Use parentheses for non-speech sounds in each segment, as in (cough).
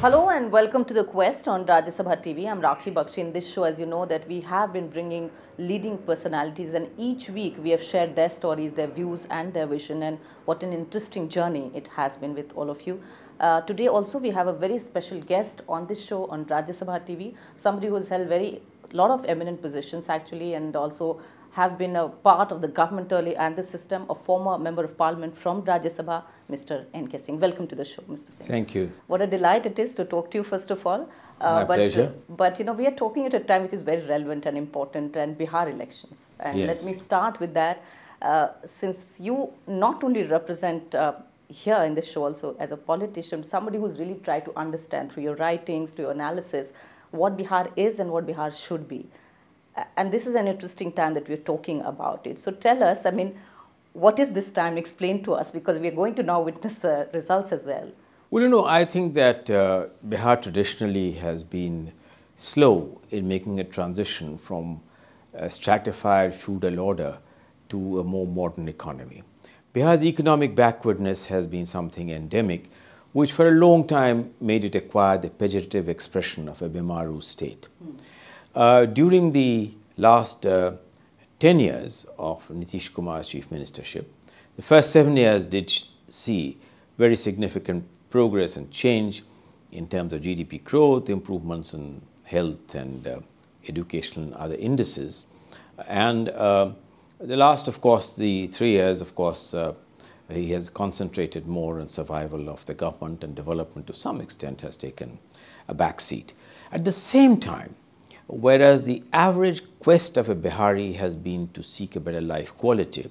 Hello and welcome to the Quest on Rajya Sabha TV. I'm Rakhee Bakshee. In this show, as you know, that we have been bringing leading personalities, and each week we have shared their stories, their views, and their vision. And what an interesting journey it has been with all of you. Uh, today, also, we have a very special guest on this show on Rajya Sabha TV. Somebody who has held very lot of eminent positions actually, and also have been a part of the government early and the system, a former member of parliament from Rajya Sabha, Mr. N.K. Singh. Welcome to the show, Mr. Singh. Thank you. What a delight it is to talk to you, first of all. My but, pleasure. But, you know, we are talking at a time which is very relevant and important, and Bihar elections. And Yes. let me start with that. Uh, since you not only represent uh, here in this show also as a politician, somebody who's really tried to understand through your writings, to your analysis, what Bihar is and what Bihar should be. And this is an interesting time that we're talking about it. So tell us, I mean, what is this time? Explain to us because we're going to now witness the results as well. Well, you know, I think that uh, Bihar traditionally has been slow in making a transition from a stratified feudal order to a more modern economy. Bihar's economic backwardness has been something endemic, which for a long time made it acquire the pejorative expression of a Bimaru state. Uh, during the last uh, 10 years of Nitish Kumar's chief ministership, the first seven years did see very significant progress and change in terms of GDP growth, improvements in health and uh, educational and other indices. And uh, the last, of course, the three years, of course, uh, he has concentrated more on survival of the government and development to some extent has taken a back seat. At the same time, whereas the average quest of a Bihari has been to seek a better life quality,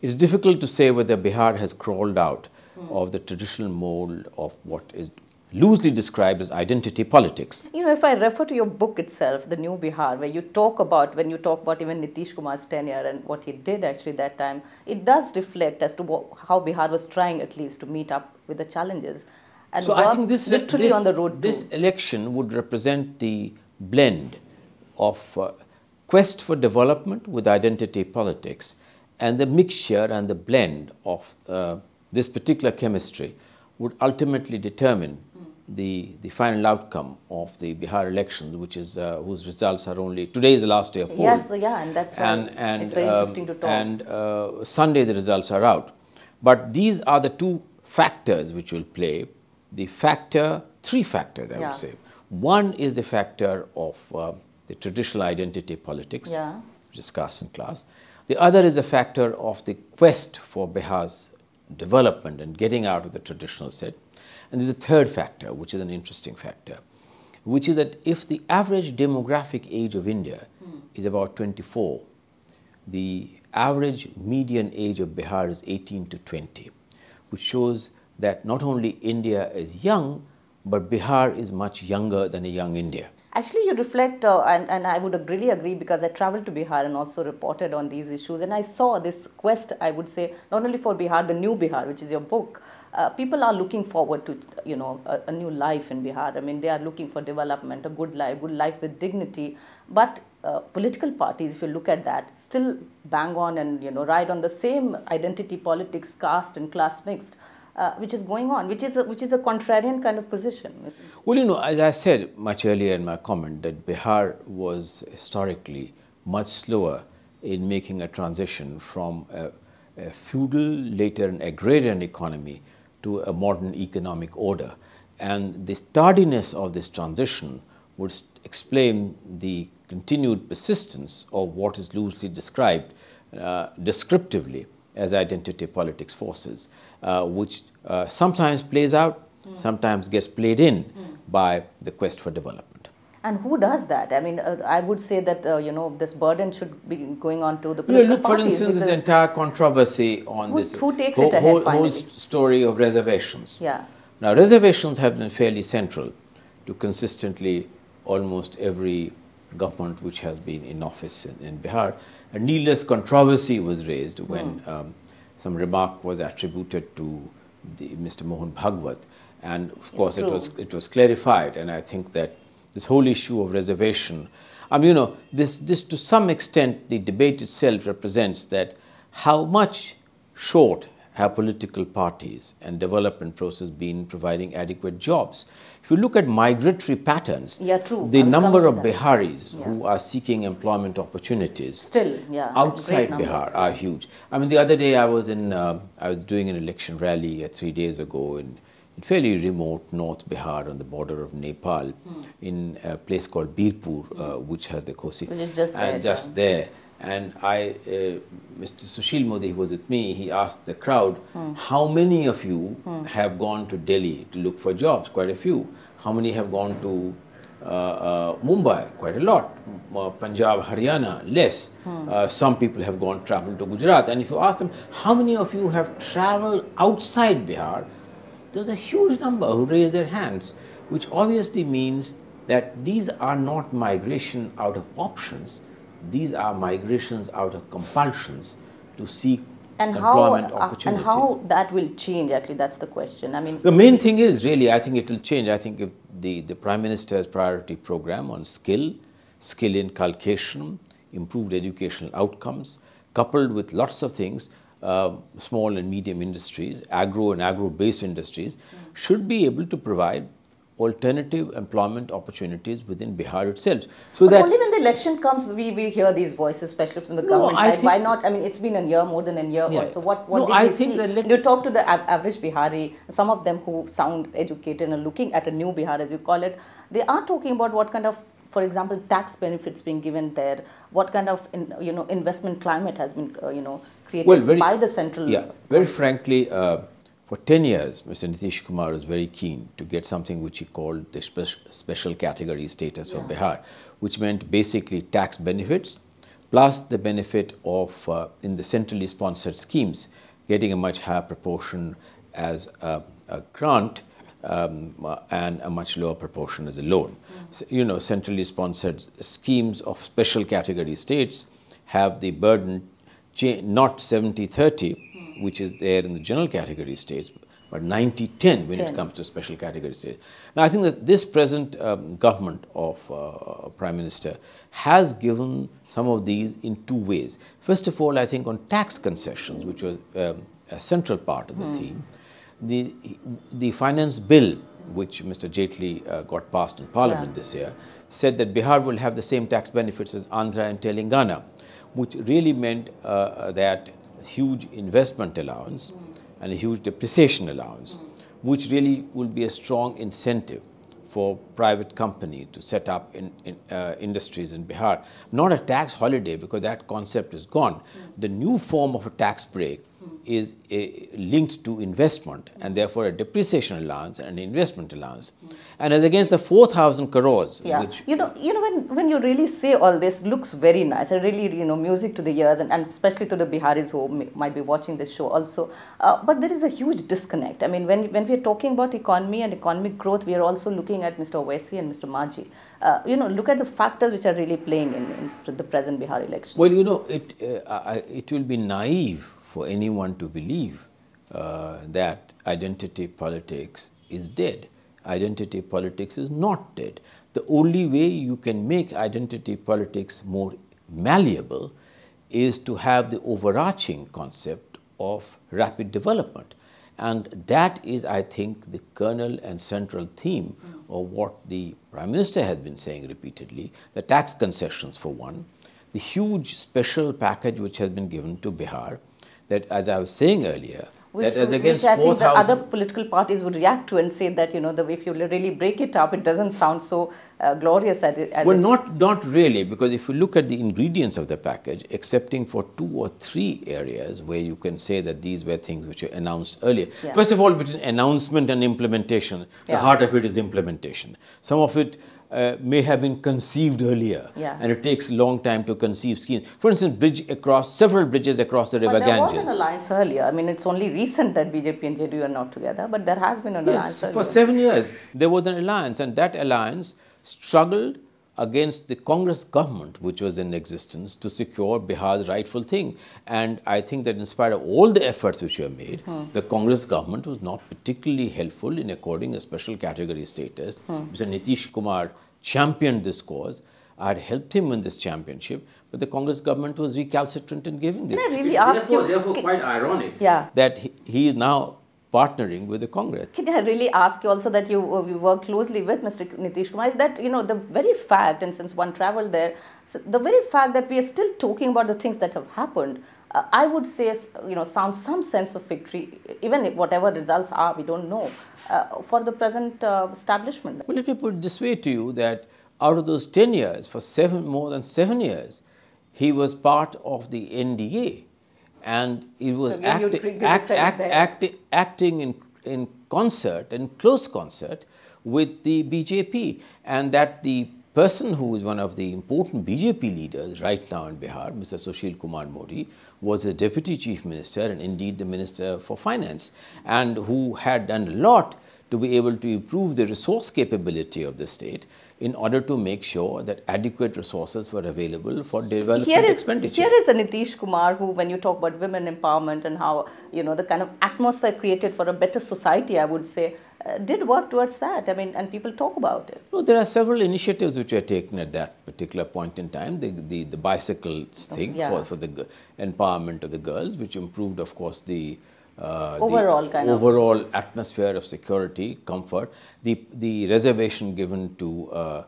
it's difficult to say whether Bihar has crawled out hmm. of the traditional mold of what is loosely described as identity politics. You know, if I refer to your book itself, The New Bihar, where you talk about, when you talk about even Nitish Kumar's tenure and what he did actually that time, it does reflect as to what, how Bihar was trying at least to meet up with the challenges. And So I think this literally this, on the road this election would represent the blend of uh, quest for development with identity politics, and the mixture and the blend of uh, this particular chemistry would ultimately determine the the final outcome of the Bihar elections, which is uh, whose results are only today is the last day of polling Yes, yeah, and that's why and and it's very um, interesting to talk. and uh, Sunday the results are out. But these are the two factors which will play. The factor, three factors, I Yeah. would say. One is the factor of uh, the traditional identity politics, Yeah. which is caste and class. The other is a factor of the quest for Bihar's development and getting out of the traditional set. And there's a third factor, which is an interesting factor, which is that if the average demographic age of India hmm. is about 24, the average median age of Bihar is 18 to 20, which shows that not only India is young, but Bihar is much younger than a young India. Actually, you reflect, uh, and, and I would really agree because I traveled to Bihar and also reported on these issues. And I saw this quest, I would say, not only for Bihar, the new Bihar, which is your book. Uh, people are looking forward to, you know, a, a new life in Bihar. I mean, they are looking for development, a good life, good life with dignity. But uh, political parties, if you look at that, still bang on and, you know, ride on the same identity politics, caste and class mixed. Uh, which is going on, which is a, which is a contrarian kind of position. Well, you know, as I said much earlier in my comment, that Bihar was historically much slower in making a transition from a, a feudal, later an agrarian economy to a modern economic order. And the tardiness of this transition would explain the continued persistence of what is loosely described uh, descriptively as identity politics forces, uh, which uh, sometimes plays out, sometimes gets played in by the quest for development. And who does that? I mean, uh, I would say that uh, you know this burden should be going on to the political look, for instance, this entire controversy on Who- this who takes whole, it ahead whole, whole finally? story of reservations. Yeah. Now, reservations have been fairly central to consistently almost every government which has been in office in, in Bihar. A needless controversy was raised when Hmm. um, some remark was attributed to the, Mr. Mohan Bhagwat, and of course it was it was clarified. And I think that this whole issue of reservation, I mean, you know, this this to some extent the debate itself represents that how much short have political parties and development process been providing adequate jobs? If you look at migratory patterns, Yeah, true. the number of. Biharis Yeah. who are seeking employment opportunities Still, yeah. outside Bihar are huge. I mean, the other day I was in, uh, I was doing an election rally uh, three days ago in, in fairly remote North Bihar on the border of Nepal, Hmm. in a place called Birpur, uh, which has the Kosi. Which is just and there, just there. And I, uh, Mr. Sushil Modi, who was with me, he asked the crowd, Hmm. how many of you have gone to Delhi to look for jobs? Quite a few. How many have gone to uh, uh, Mumbai? Quite a lot. Uh, Punjab, Haryana, less. Uh, some people have gone travel to Gujarat. And if you ask them, how many of you have traveled outside Bihar? There's a huge number who raise their hands, which obviously means that these are not migration out of options, these are migrations out of compulsions to seek And how, employment uh, opportunities. and how that will change, actually, that's the question. I mean, The main thing is really, I think it will change. I think if the, the Prime Minister's priority program on skill, skill inculcation, improved educational outcomes, coupled with lots of things, uh, small and medium industries, agro and agro-based industries, should be able to provide alternative employment opportunities within Bihar itself. So but that only when the election comes, we, we hear these voices, especially from the No, government I side. Why not? I mean, it's been a year, more than a year Yeah. also. What, what No, did I we think see? you talk to the average Bihari, some of them who sound educated and are looking at a new Bihar, as you call it, they are talking about what kind of, for example, tax benefits being given there, what kind of, in, you know, investment climate has been, uh, you know, created Well, very- by the central. Yeah, very frankly, uh, for 10 years, Mr. Nitish Kumar was very keen to get something which he called the spe- special category status for Bihar, which meant basically tax benefits plus the benefit of, uh, in the centrally sponsored schemes, getting a much higher proportion as a, a grant um, and a much lower proportion as a loan. So, you know, centrally sponsored schemes of special category states have the burden not 70 30, which is there in the general category states, but 90 10 when 10. it comes to special category states. Now, I think that this present um, government of uh, Prime Minister has given some of these in two ways. First of all, I think on tax concessions, which was um, a central part of the theme, the, the finance bill, which Mr. Jaitley uh, got passed in Parliament Yeah. this year, said that Bihar will have the same tax benefits as Andhra and Telangana, which really meant uh, that huge investment allowance and a huge depreciation allowance, which really will be a strong incentive for private company to set up in, in, uh, industries in Bihar. Not a tax holiday because that concept is gone. The new form of a tax break is a, linked to investment and therefore a depreciation allowance and an investment allowance. And as against the 4,000 crores, Yeah, which you know, you know when, when you really say all this, looks very nice and really you know music to the ears, and, and especially to the Biharis who may, might be watching this show also. Uh, but there is a huge disconnect. I mean, when when we are talking about economy and economic growth, we are also looking at Mr. Owaisi and Mr. Manjhi. Uh, you know, look at the factors which are really playing in, in the present Bihar elections. Well, you know, it, uh, I, it will be naive for anyone to believe uh, that identity politics is dead. Identity politics is not dead. The only way you can make identity politics more malleable is to have the overarching concept of rapid development. And that is, I think, the kernel and central theme of what the Prime Minister has been saying repeatedly the tax concessions, for one, the huge special package which has been given to Bihar, that, as I was saying earlier, which, that as which against I think the other political parties would react to and say that you know the if you really break it up, it doesn't sound so uh, glorious as it. As Well, it not, not really, because if you look at the ingredients of the package, excepting for two or three areas where you can say that these were things which were announced earlier. Yeah. First of all, between announcement and implementation, the Yeah. heart of it is implementation. Some of it uh, may have been conceived earlier, Yeah. and it takes a long time to conceive schemes. For instance, bridge across several bridges across the river But there was Ganges. an alliance earlier. I mean, it's only recent that BJP and JDU are not together, but there has been an alliance Yes, earlier. for seven years there was an alliance, and that alliance struggled against the Congress government, which was in existence, to secure Bihar's rightful thing. And I think that in spite of all the efforts which were made, the Congress government was not particularly helpful in according a special category status. Mr. Nitish Kumar championed this cause. I had helped him in this championship, but the Congress government was recalcitrant in giving this. Can I really It's ask therefore, you- Therefore, quite ironic Yeah. that he, he is now partnering with the Congress. Can I really ask you also that you, you work closely with Mr. Nitish Kumar? Is that you know the very fact, and since one travelled there, so the very fact that we are still talking about the things that have happened, uh, I would say you know sounds some sense of victory, even if whatever results are, we don't know uh, for the present uh, establishment. Well, let me put it this way to you that out of those 10 years, for seven, more than seven years, he was part of the NDA and he was So acti- act, act, acti- acting in, in concert, in close concert with the BJP, and that the person who is one of the important BJP leaders right now in Bihar, Mr. Sushil Kumar Modi, was the deputy chief minister and indeed the minister for finance, and who had done a lot to be able to improve the resource capability of the state in order to make sure that adequate resources were available for development Here is, expenditure. here is a Nitish Kumar who, when you talk about women empowerment and how, you know, the kind of atmosphere created for a better society, I would say, uh, did work towards that. I mean, and people talk about it. No, there are several initiatives which were taken at that particular point in time. The, the, the bicycles thing Yeah. for, for the g- empowerment of the girls, which improved, of course, the uh, Overall kind of- overall atmosphere of security, comfort. The the reservation given to uh,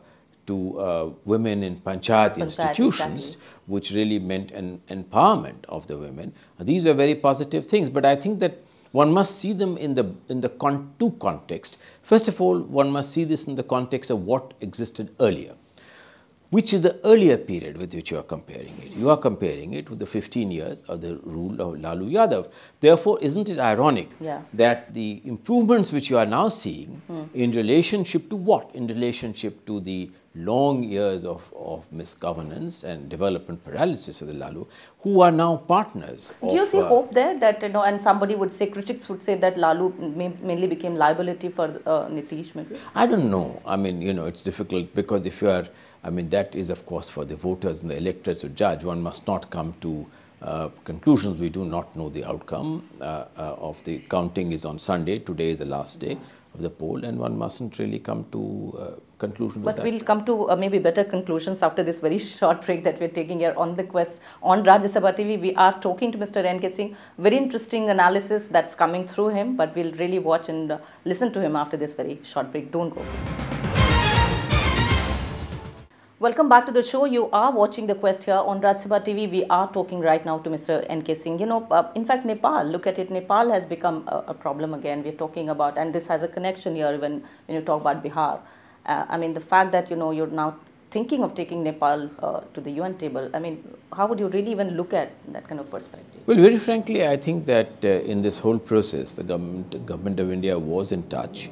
to uh, women in panchayat, institutions, exactly. which really meant an empowerment of the women. These were very positive things, but I think that one must see them in the in the con- two context. First of all, one must see this in the context of what existed earlier, which is the earlier period with which you are comparing it. You are comparing it with the 15 years of the rule of Lalu Yadav. Therefore, isn't it ironic Yeah. that the improvements which you are now seeing hmm. in relationship to what? In relationship to the long years of, of misgovernance and development paralysis of the Lalu, who are now partners. Do you see uh, hope there that, you know, and somebody would say, critics would say that Lalu ma- mainly became liability for uh, Nitish maybe? I don't know. I mean, you know, it's difficult because if you are, I mean, that is, of course, for the voters and the electors to judge. One must not come to uh, conclusions. We do not know the outcome uh, uh, of the counting is on Sunday. Today is the last day of the poll, and one mustn't really come to uh, conclusion But that. we'll come to uh, maybe better conclusions after this very (laughs) short break that we're taking here on the quest on Rajya Sabha TV. We are talking to Mr. N.K. Singh. Very interesting analysis that's coming through him, but we'll really watch and uh, listen to him after this very short break. Don't go. Welcome back to the show. You are watching The Quest here on Rajya Sabha TV. We are talking right now to Mr. N.K. Singh. You know, uh, in fact, Nepal, look at it, Nepal has become a, a problem again. We're talking about, and this has a connection here when, when you talk about Bihar. Uh, I mean, the fact that, you know, you're now thinking of taking Nepal uh, to the UN table, I mean, how would you really even look at that kind of perspective? Well, very frankly, I think that uh, in this whole process, the government, the government of India was in touch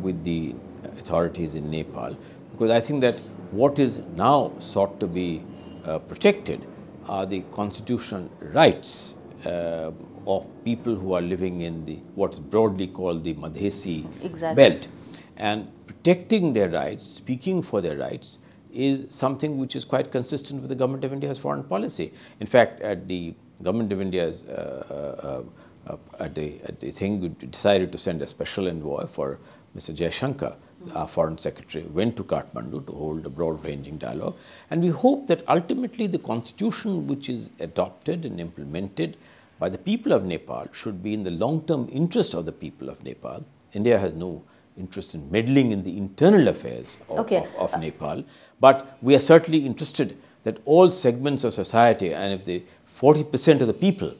with the authorities in Nepal because I think that what is now sought to be uh, protected are the constitutional rights uh, of people who are living in the what's broadly called the Madhesi Exactly. belt. And protecting their rights, speaking for their rights, is something which is quite consistent with the government of India's foreign policy. In fact, at the government of India's uh, uh, uh, at the at the thing, we decided to send a special envoy for Mr. Jaishankar, our foreign secretary, went to Kathmandu to hold a broad-ranging dialogue, and we hope that ultimately the constitution which is adopted and implemented by the people of Nepal should be in the long-term interest of the people of Nepal. India has no interest in meddling in the internal affairs of, Okay. of, of Nepal, but we are certainly interested that all segments of society, and if the 40% of the people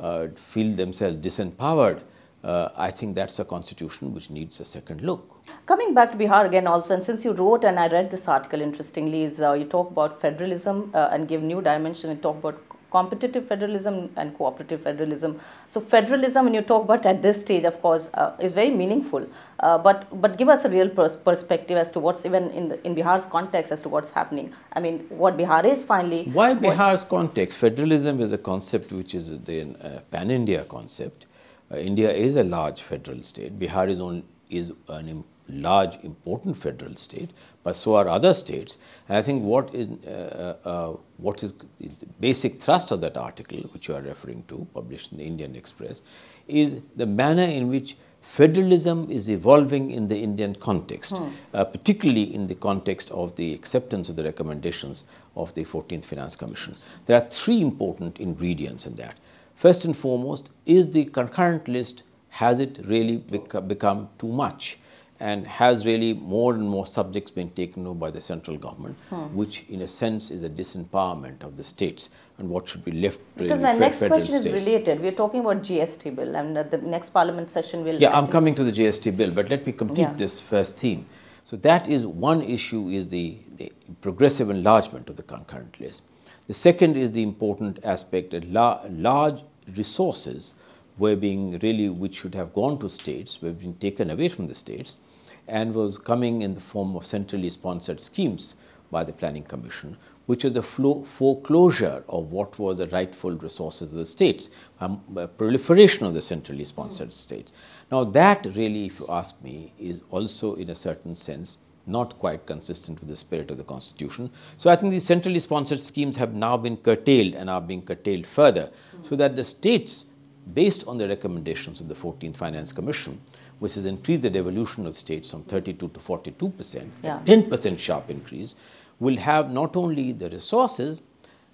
uh, feel themselves disempowered, uh, I think that's a constitution which needs a second look. Coming back to Bihar again also, and since you wrote and I read this article interestingly, is uh, you talk about federalism uh, and give new dimension. and talk about competitive federalism and cooperative federalism. So federalism, when you talk about at this stage, of course, uh, is very meaningful. Uh, but but give us a real pers- perspective as to what's even in the, in Bihar's context as to what's happening. I mean, what Bihar is finally. Why Bihar's context? Federalism is a concept which is the uh, pan-India concept. Uh, India is a large federal state. Bihar is, on, is an large, important federal state, but so are other states. And I think what is, uh, uh, what is the basic thrust of that article, which you are referring to, published in the Indian Express, is the manner in which federalism is evolving in the Indian context, hmm. uh, particularly in the context of the acceptance of the recommendations of the 14th Finance Commission. There are three important ingredients in that. First and foremost, is the concurrent list, has it really bec become too much? And has really more and more subjects been taken over by the central government, hmm. which in a sense is a disempowerment of the states and what should be left to the state. because my next question states. is related we are talking about gst bill and the next parliament session will yeah i'm coming to the gst bill but let me complete yeah. this first theme so that is one issue is the, the, progressive enlargement of the concurrent list the second is the important aspect that la large resources were being really which should have gone to states were being taken away from the states and was coming in the form of centrally sponsored schemes by the Planning Commission, which was a foreclosure of what was the rightful resources of the states, um, proliferation of the centrally sponsored mm. states. Now, that really, if you ask me, is also in a certain sense not quite consistent with the spirit of the Constitution. So, I think these centrally sponsored schemes have now been curtailed and are being curtailed further, mm. so that the states, based on the recommendations of the 14th Finance Commission, which has increased the devolution of states from 32 to 42 percent, yeah. 10 percent sharp increase, will have not only the resources,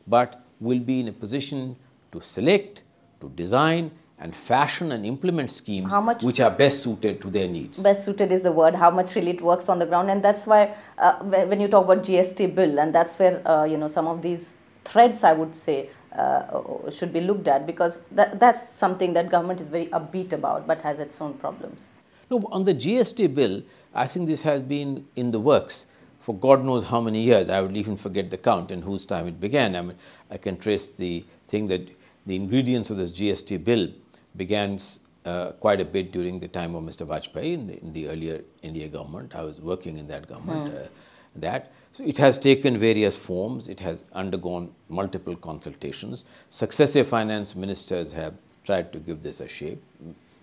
but will be in a position to select, to design, and fashion and implement schemes which are best suited to their needs. Best suited is the word, how much really it works on the ground. And that's why uh, when you talk about GST bill, and that's where, uh, you know, some of these threads, I would say, uh, should be looked at because that, that's something that government is very upbeat about but has its own problems. No, on the GST bill, I think this has been in the works for God knows how many years. I would even forget the count and whose time it began. I mean, I can trace the thing that the ingredients of this GST bill began uh, quite a bit during the time of Mr. Vajpayee in the, in the earlier India government. I was working in that government. Mm. Uh, that so it has taken various forms. It has undergone multiple consultations. Successive finance ministers have tried to give this a shape.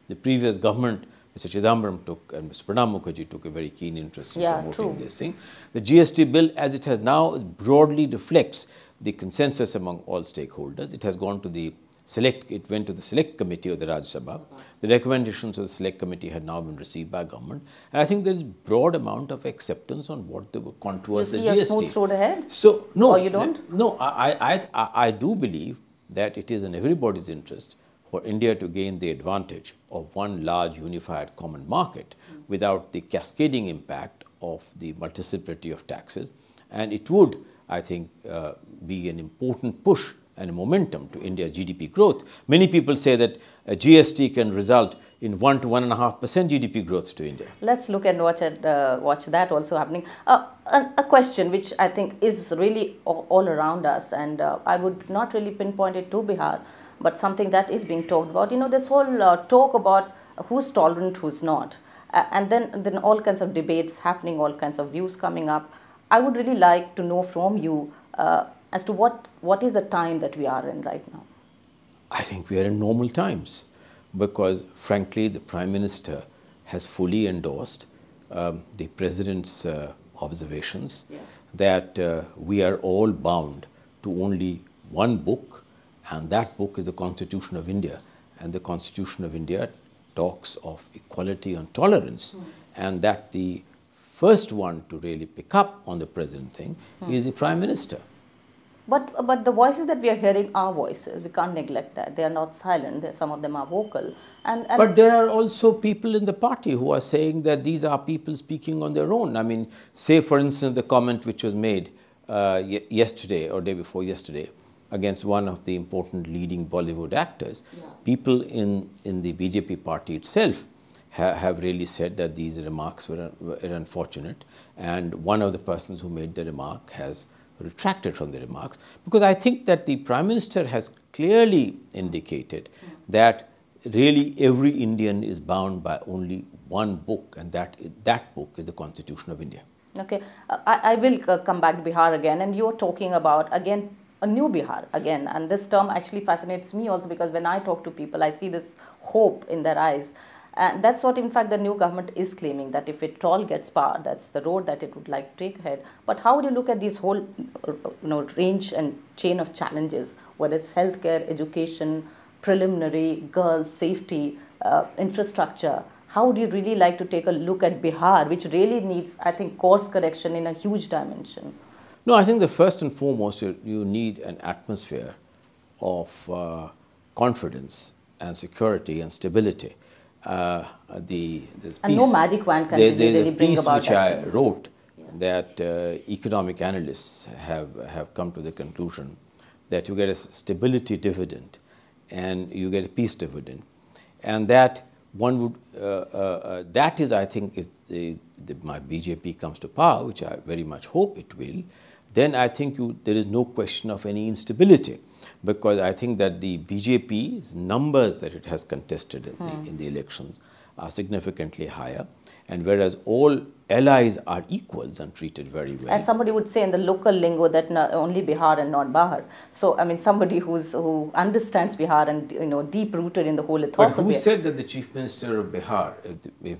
The previous government Mr. Chidambaram took and Mr. Pranab Mukherjee took a very keen interest in yeah, promoting true. this thing. The GST bill, as it has now, broadly reflects the consensus among all stakeholders. It has gone to the select, it went to the select committee of the Rajya Sabha. The recommendations of the select committee had now been received by government. And I think there is broad amount of acceptance on what the contours you see the GST. A smooth road ahead? So, no. Or you don't? No, I, I, I, I do believe that it is in everybody's interest for India to gain the advantage of one large unified common market without the cascading impact of the multiplicity of taxes. And it would, I think, uh, be an important push and momentum to India's GDP growth. Many people say that GST can result in 1 to 1.5 percent GDP growth to India. Let's look and watch, at, uh, watch that also happening. Uh, a, a, question which I think is really all, around us and uh, I would not really pinpoint it to Bihar but something that is being talked about. You know, this whole uh, talk about who's tolerant, who's not, uh, and then then all kinds of debates happening, all kinds of views coming up. I would really like to know from you uh, as to what what is the time that we are in right now. I think we are in normal times because, frankly, the prime minister has fully endorsed um, the president's uh, observations yeah. that uh, we are all bound to only one book and that book is the Constitution of India. And the Constitution of India talks of equality and tolerance. Mm. And that the first one to really pick up on the present thing mm. is the Prime Minister. But, but the voices that we are hearing are voices. We can't neglect that. They are not silent. Some of them are vocal. And, and but there are also people in the party who are saying that these are people speaking on their own. I mean, say, for instance, the comment which was made uh, yesterday or day before yesterday against one of the important leading Bollywood actors. Yeah. People in, in the BJP party itself ha have really said that these remarks were, were, unfortunate and one of the persons who made the remark has retracted from the remarks because I think that the Prime Minister has clearly indicated that really every Indian is bound by only one book and that, that book is the Constitution of India. Okay, I, I will come back to Bihar again and you're talking about again a new Bihar again. And this term actually fascinates me also because when I talk to people, I see this hope in their eyes. And that's what, in fact, the new government is claiming that if it all gets power, that's the road that it would like to take ahead. But how would you look at this whole you know, range and chain of challenges, whether it's healthcare, education, preliminary, girls, safety, uh, infrastructure, how would you really like to take a look at Bihar, which really needs, I think, course correction in a huge dimension? No, I think the first and foremost, you, you need an atmosphere of uh, confidence and security and stability. Uh, the, and no magic wand can there, really, piece about which I wrote that uh, economic analysts have, have come to the conclusion that you get a stability dividend and you get a peace dividend. And that one would, uh, uh, uh that is, I think, if the, the, my BJP comes to power, which I very much hope it will, then I think you, there is no question of any instability. Because I think that the BJP's numbers that it has contested in, hmm. the, in the elections are significantly higher. And whereas all allies are equals and treated very well. As somebody would say in the local lingo that only Bihar and not Bahar. So I mean somebody who's who understands Bihar and you know deep rooted in the whole ethos. But who said that the chief minister of Bihar, if the, if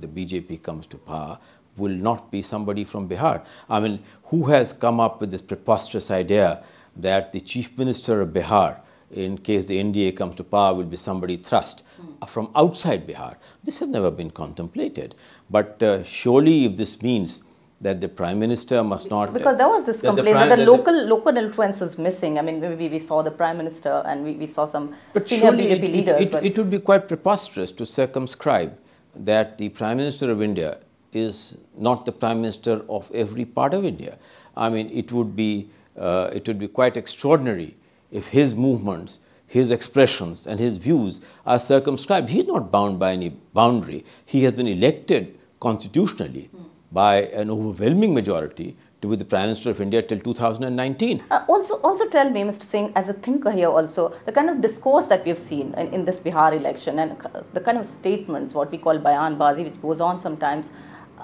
the BJP comes to power, will not be somebody from Bihar? I mean, who has come up with this preposterous idea that the chief minister of Bihar in case the NDA comes to power, will be somebody thrust mm. from outside Bihar. This has never been contemplated. But uh, surely, if this means that the prime minister must not because there was this complaint that the, that the local the, local influence is missing. I mean, maybe we saw the prime minister and we, we saw some but senior BJP it, leaders. It, it, it would be quite preposterous to circumscribe that the prime minister of India is not the prime minister of every part of India. I mean, it would be uh, it would be quite extraordinary if his movements, his expressions, and his views are circumscribed. He is not bound by any boundary. He has been elected constitutionally by an overwhelming majority to be the Prime Minister of India till 2019. Uh, also, also tell me, Mr. Singh, as a thinker here also, the kind of discourse that we have seen in, in this Bihar election and the kind of statements, what we call bayan bazi, which goes on sometimes,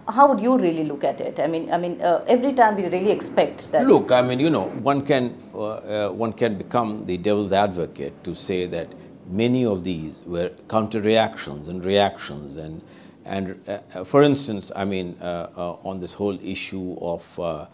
how would you really look at it? I mean, I mean, uh, every time we really expect that. Look, I mean, you know, one can uh, uh, one can become the devil's advocate to say that many of these were counter reactions and reactions and and uh, uh, for instance, I mean, uh, on this whole issue of the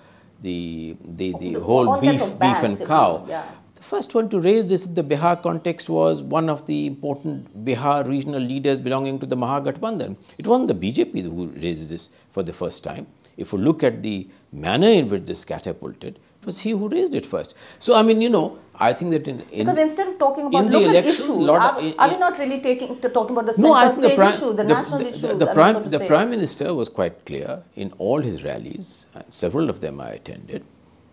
the the, the whole beef beef and cow. Yeah first one to raise this in the Bihar context was one of the important Bihar regional leaders belonging to the Mahagathbandhan. It wasn't the BJP who raised this for the first time. If you look at the manner in which this catapulted, it was he who raised it first. So, I mean, you know, I think that in, in because instead of talking about local issues, are, are, we not really taking to talking about the no, the issue, the, the national the? The, the prime, so the prime minister was quite clear in all his rallies, several of them I attended.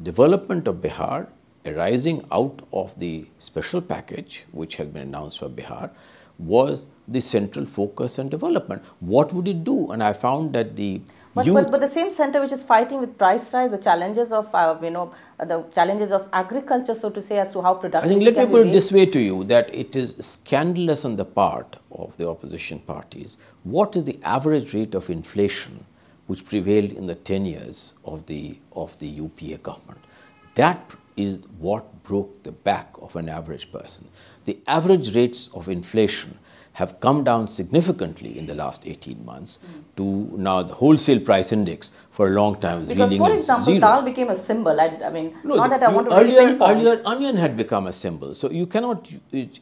Development of Bihar arising out of the special package which has been announced for Bihar was the central focus and development. What would it do? And I found that the but, but, but, the same center which is fighting with price rise, the challenges of uh, you know the challenges of agriculture, so to say, as to how productive. I think let me put it this way to you: that it is scandalous on the part of the opposition parties. What is the average rate of inflation which prevailed in the ten years of the of the UPA government? That is what broke the back of an average person. The average rates of inflation have come down significantly in the last 18 months mm. to now the wholesale price index for a long time is because for example zero. dal became a symbol I, I mean no, not the, that I want to earlier, really earlier onion had become a symbol so you cannot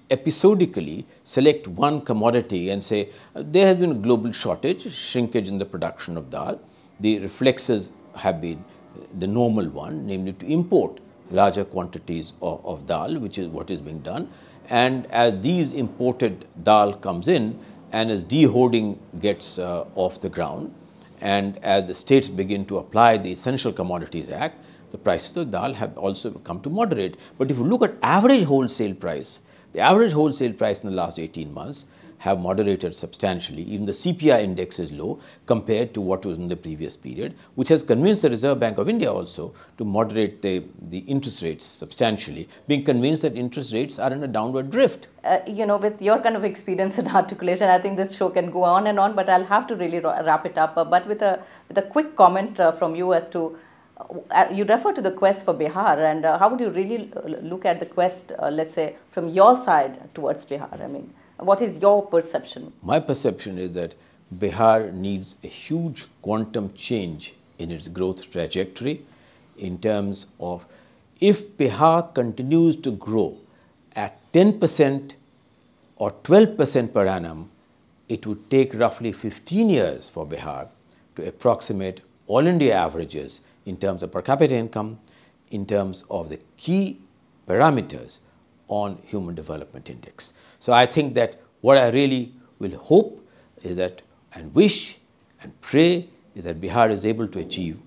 episodically select one commodity and say uh, there has been a global shortage shrinkage in the production of dal the reflexes have been the normal one namely to import larger quantities of, of dal, which is what is being done. And as these imported dal comes in, and as dehoarding gets uh, off the ground, and as the states begin to apply the Essential Commodities Act, the prices of dal have also come to moderate. But if you look at average wholesale price, the average wholesale price in the last 18 months have moderated substantially. Even the CPI index is low compared to what was in the previous period, which has convinced the Reserve Bank of India also to moderate the, the interest rates substantially, being convinced that interest rates are in a downward drift. Uh, you know, with your kind of experience and (laughs) articulation, I think this show can go on and on, but I'll have to really wrap it up. Uh, but with a, with a quick comment uh, from you as to uh, you refer to the quest for Bihar, and uh, how would you really look at the quest, uh, let's say, from your side towards Bihar? I mean, what is your perception? My perception is that Bihar needs a huge quantum change in its growth trajectory in terms of if Bihar continues to grow at 10% or 12% per annum it would take roughly 15 years for Bihar to approximate all India averages in terms of per capita income, in terms of the key parameters on Human Development Index. So I think that what I really will hope is that and wish and pray is that Bihar is able to achieve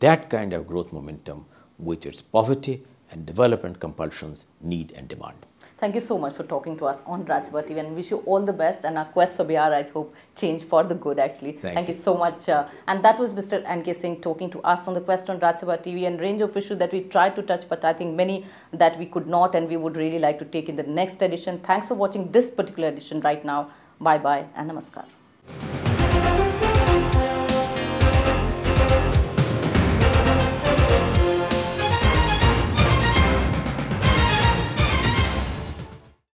that kind of growth momentum which its poverty and development compulsions need and demand. Thank you so much for talking to us on Rajya Sabha TV and wish you all the best and our quest for Bihar, I hope, change for the good actually. Thank, Thank you. you. so much. Uh, and that was Mr. N.K. Singh talking to us on the quest on Rajya Sabha TV and range of issues that we tried to touch, but I think many that we could not and we would really like to take in the next edition. Thanks for watching this particular edition right now. Bye bye and namaskar.